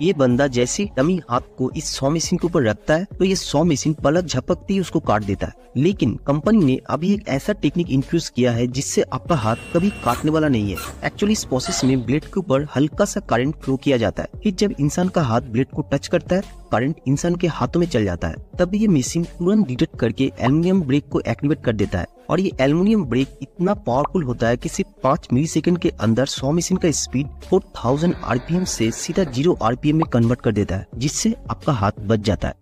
ये बंदा जैसे डमी हाथ को इस सौ मशीन के ऊपर रखता है तो ये सौ मशीन पलक झपकते ही, उसको काट देता है। लेकिन कंपनी ने अभी एक ऐसा टेक्निक इंट्रोड्यूस किया है, जिससे आपका हाथ कभी काटने वाला नहीं है। एक्चुअली इस प्रोसेस में ब्लेड के ऊपर हल्का सा करंट फ्लो किया जाता है फिर जब इंसान का हाथ ब्लेड को टच करता है करंट इंसान के हाथों में चल जाता है, तब ये मशीन तुरंत डिटेक्ट करके एल्यूमिनियम ब्रेक को एक्टिवेट कर देता है। और ये एल्यूमिनियम ब्रेक इतना पावरफुल होता है कि सिर्फ़ पाँच मिली सेकेंड के अंदर सौ मशीन का स्पीड फोर थाउज़ेंड आरपीएम से सीधा ज़ीरो आरपीएम में कन्वर्ट कर देता है, जिससे आपका हाथ बच जाता है।